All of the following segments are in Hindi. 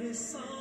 his song.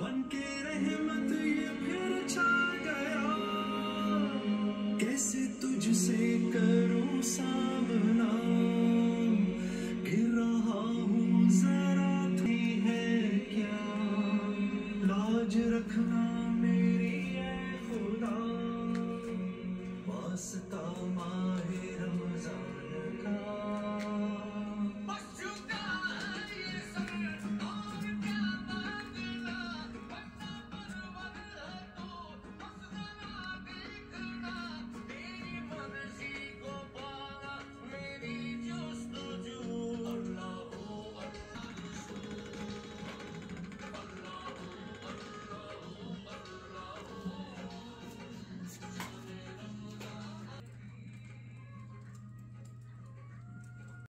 बन के रहमत ये फिर छा गया। कैसे तुझसे करूँ सामना? गिर रहा हूँ